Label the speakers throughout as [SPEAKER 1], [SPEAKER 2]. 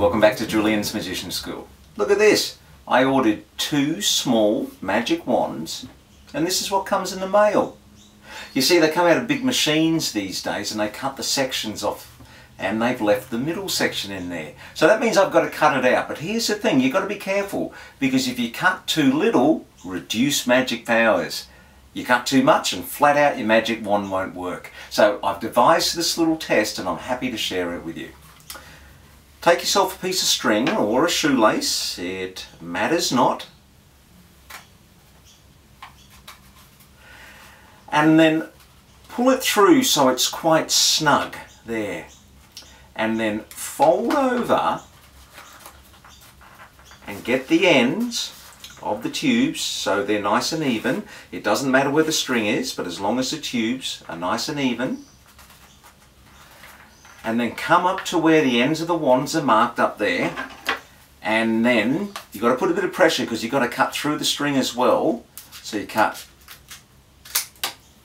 [SPEAKER 1] Welcome back to Julian's Magician School. Look at this. I ordered two small magic wands and this is what comes in the mail. You see they come out of big machines these days and they cut the sections off and they've left the middle section in there. So that means I've got to cut it out. But here's the thing, you've got to be careful because if you cut too little, reduce magic powers. You cut too much and flat out your magic wand won't work. So I've devised this little test and I'm happy to share it with you. Take yourself a piece of string or a shoelace, it matters not. And then pull it through so it's quite snug there. And then fold over and get the ends of the tubes so they're nice and even. It doesn't matter where the string is, but as long as the tubes are nice and even. And then come up to where the ends of the wands are marked up there. And then you've got to put a bit of pressure because you've got to cut through the string as well. So you cut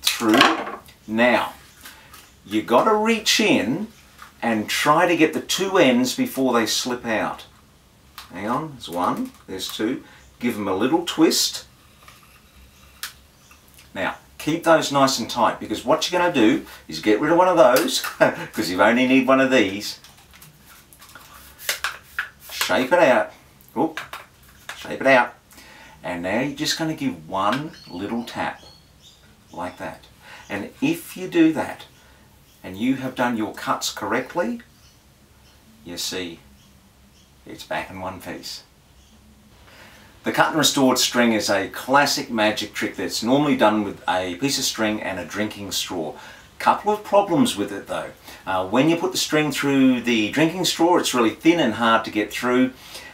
[SPEAKER 1] through. Now, you've got to reach in and try to get the two ends before they slip out. Hang on, there's one, there's two give them a little twist. Now, keep those nice and tight because what you're going to do is get rid of one of those because you only need one of these. Shape it out. Oop, shape it out. And now you're just going to give one little tap like that. And if you do that and you have done your cuts correctly, you see it's back in one piece. The cut and restored string is a classic magic trick that's normally done with a piece of string and a drinking straw. Couple of problems with it though. Uh, when you put the string through the drinking straw it's really thin and hard to get through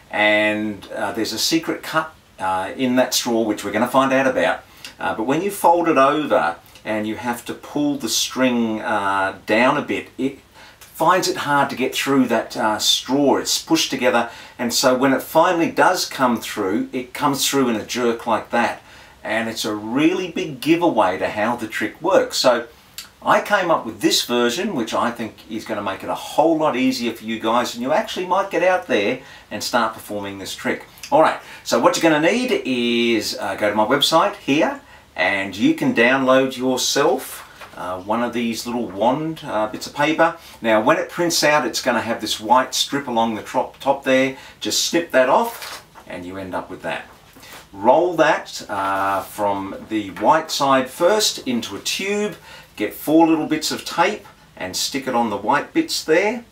[SPEAKER 1] and uh, there's a secret cut uh, in that straw which we're going to find out about. Uh, but when you fold it over and you have to pull the string uh, down a bit, it finds it hard to get through that uh, straw. It's pushed together and so when it finally does come through, it comes through in a jerk like that. And it's a really big giveaway to how the trick works. So I came up with this version, which I think is going to make it a whole lot easier for you guys, and you actually might get out there and start performing this trick. Alright, so what you're going to need is uh, go to my website here, and you can download yourself uh, one of these little wand uh, bits of paper. Now when it prints out it's going to have this white strip along the top, top there. Just snip that off and you end up with that. Roll that uh, from the white side first into a tube. Get four little bits of tape and stick it on the white bits there.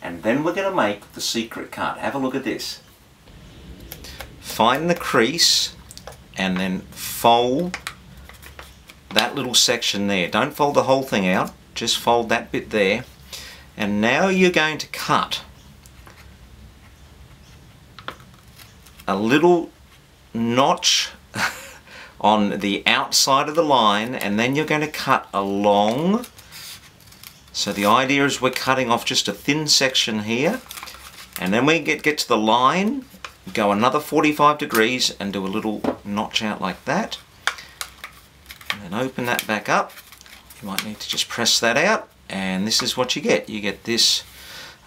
[SPEAKER 1] And then we're going to make the secret cut. Have a look at this. Find the crease and then fold that little section there. Don't fold the whole thing out, just fold that bit there. And now you're going to cut a little notch on the outside of the line and then you're going to cut along so the idea is we're cutting off just a thin section here and then we get, get to the line go another 45 degrees and do a little notch out like that and open that back up you might need to just press that out and this is what you get you get this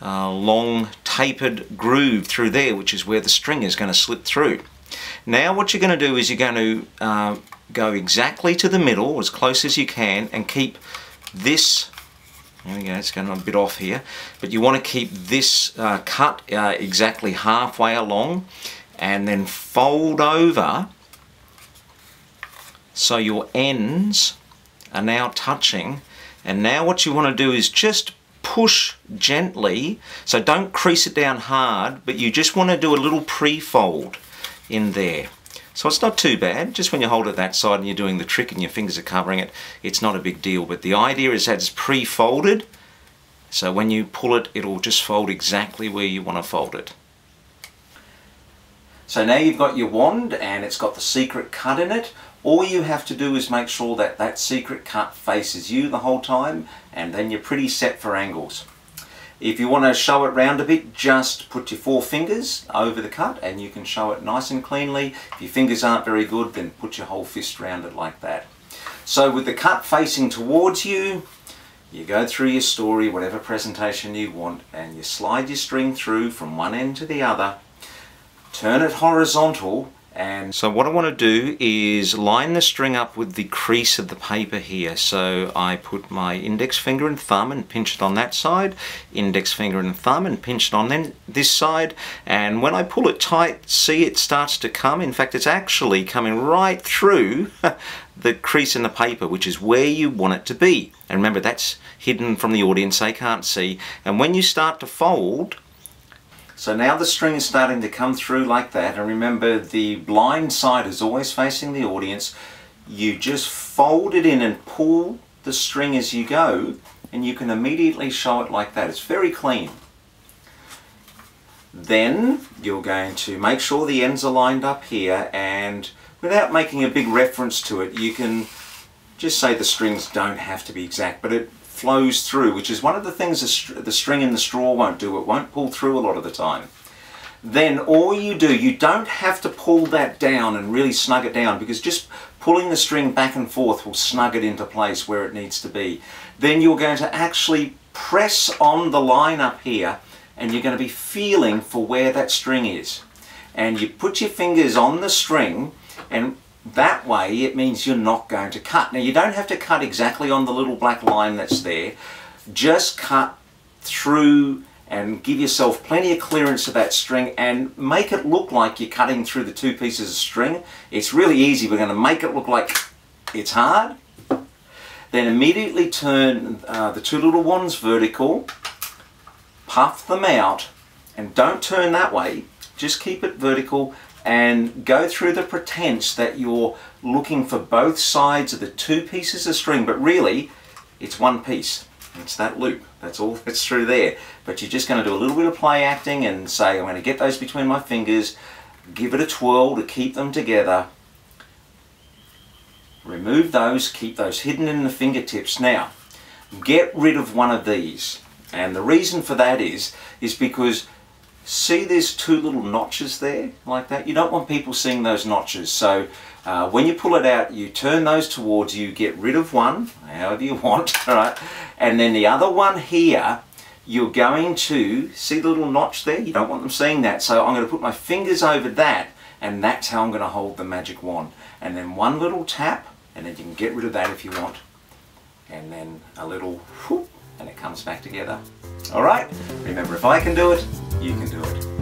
[SPEAKER 1] uh, long tapered groove through there which is where the string is going to slip through now what you're going to do is you're going to uh, go exactly to the middle as close as you can and keep this there we go, it's going a bit off here. But you want to keep this uh, cut uh, exactly halfway along and then fold over so your ends are now touching and now what you want to do is just push gently. So don't crease it down hard but you just want to do a little pre-fold in there. So it's not too bad. Just when you hold it that side and you're doing the trick and your fingers are covering it it's not a big deal. But the idea is that it's pre-folded. So when you pull it it'll just fold exactly where you want to fold it. So now you've got your wand and it's got the secret cut in it all you have to do is make sure that that secret cut faces you the whole time and then you're pretty set for angles. If you want to show it round a bit, just put your four fingers over the cut and you can show it nice and cleanly. If your fingers aren't very good, then put your whole fist round it like that. So with the cut facing towards you, you go through your story, whatever presentation you want, and you slide your string through from one end to the other, turn it horizontal, and so what I want to do is line the string up with the crease of the paper here. So I put my index finger and thumb and pinch it on that side, index finger and thumb and pinch it on then this side. And when I pull it tight, see it starts to come. In fact, it's actually coming right through the crease in the paper, which is where you want it to be. And remember, that's hidden from the audience, they can't see. And when you start to fold, so now the string is starting to come through like that and remember the blind side is always facing the audience. You just fold it in and pull the string as you go and you can immediately show it like that. It's very clean. Then you're going to make sure the ends are lined up here and without making a big reference to it you can just say the strings don't have to be exact but it flows through, which is one of the things the string in the straw won't do. It won't pull through a lot of the time. Then all you do, you don't have to pull that down and really snug it down because just pulling the string back and forth will snug it into place where it needs to be. Then you're going to actually press on the line up here and you're going to be feeling for where that string is. And you put your fingers on the string and that way it means you're not going to cut. Now you don't have to cut exactly on the little black line that's there. Just cut through and give yourself plenty of clearance to that string and make it look like you're cutting through the two pieces of string. It's really easy. We're going to make it look like it's hard. Then immediately turn uh, the two little ones vertical, puff them out, and don't turn that way. Just keep it vertical and go through the pretense that you're looking for both sides of the two pieces of string, but really it's one piece. It's that loop. That's all that's through there. But you're just going to do a little bit of play acting and say, I'm going to get those between my fingers, give it a twirl to keep them together. Remove those, keep those hidden in the fingertips. Now, get rid of one of these. And the reason for that is, is because See there's two little notches there, like that? You don't want people seeing those notches. So uh, when you pull it out, you turn those towards you, get rid of one, however you want, all right? And then the other one here, you're going to, see the little notch there? You don't want them seeing that. So I'm going to put my fingers over that, and that's how I'm going to hold the magic wand. And then one little tap, and then you can get rid of that if you want. And then a little whoop, and it comes back together. All right? Remember, if I can do it, you can do it.